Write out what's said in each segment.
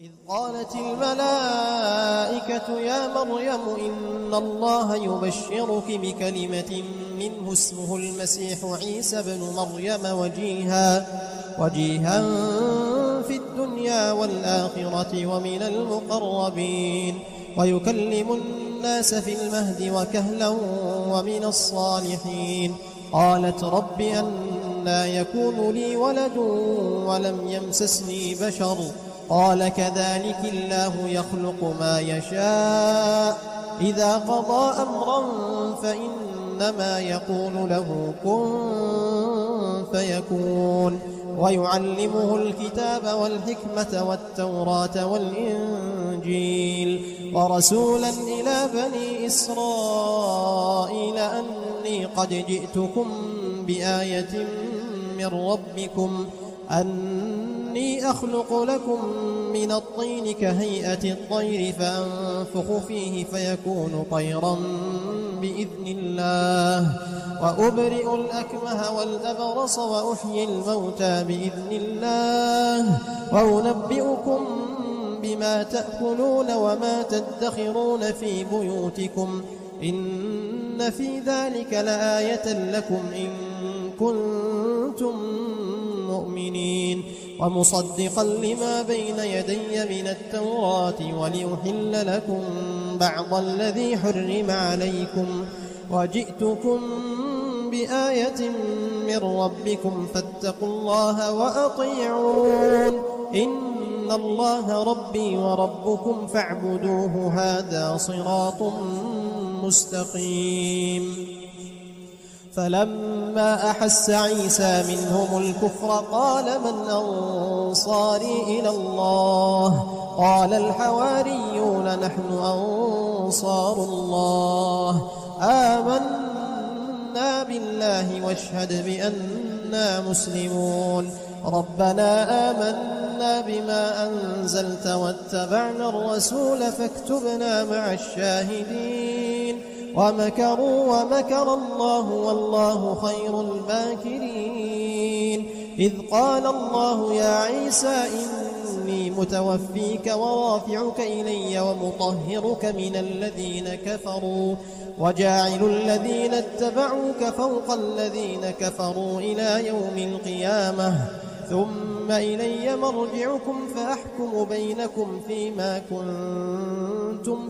إذ قالت الملائكة يا مريم إن الله يبشرك بكلمة منه اسمه المسيح عيسى بن مريم وجيها وجيها في الدنيا والآخرة ومن المقربين ويكلم الناس في المهد وكهلا ومن الصالحين. قالت رب أنا يكون لي ولد ولم يمسسني بشر. قال كذلك الله يخلق ما يشاء. إذا قضى أمرا فإنما يقول له كن فيكون. ويعلمه الكتاب والحكمة والتوراة والإنجيل. ورسولا إلى بني إسرائيل أني قد جئتكم بآية من ربكم. أني أخلق لكم من الطين كهيئة الطير فأنفخ فيه فيكون طيرا بإذن الله وأبرئ الأكمه والأبرص وأحيي الموتى بإذن الله وأنبئكم بما تأكلون وما تدخرون في بيوتكم إن في ذلك لآية لكم إن كنتم ومصدقا لما بين يدي من التوراة وليحل لكم بعض الذي حرم عليكم وجئتكم بآية من ربكم فاتقوا الله وأطيعون. إن الله ربي وربكم فاعبدوه هذا صراط مستقيم. فلما أحس عيسى منهم الكفر قال من أنصاري إلى الله؟ قال الحواريون نحن أنصار الله. آمنا بالله واشهد بأننا مسلمون. ربنا آمنا بما أنزلت واتبعنا الرسول فاكتبنا مع الشاهدين. ومكروا ومكر الله والله خير الماكرين. إذ قال الله يا عيسى إني متوفيك ورافعك إلي ومطهرك من الذين كفروا. وجاعل الذين اتبعوك فوق الذين كفروا إلى يوم القيامة. ثم إلي مرجعكم فأحكم بينكم فيما كنتم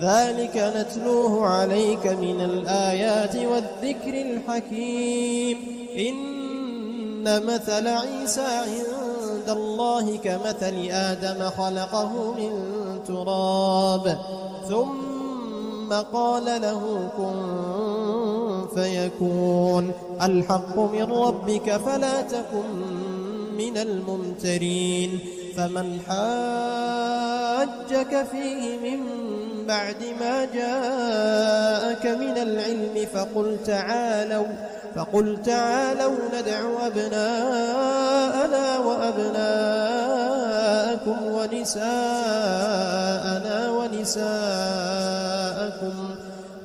ذلك نتلوه عليك من الآيات والذكر الحكيم. إن مثل عيسى عند الله كمثل آدم خلقه من تراب. ثم قال له كن فيكون. الحق من ربك فلا تكن من الممترين. فمن حاجك فيه من بعد ما جاءك من العلم فقل تعالوا فقل تعالوا ندع أبناءنا وأبناءكم ونساءنا ونساءكم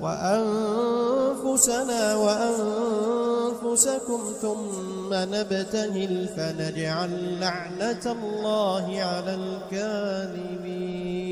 وأنفسنا وأنفسكم ثم نبتهل فنجعل لعنة الله على الكاذبين.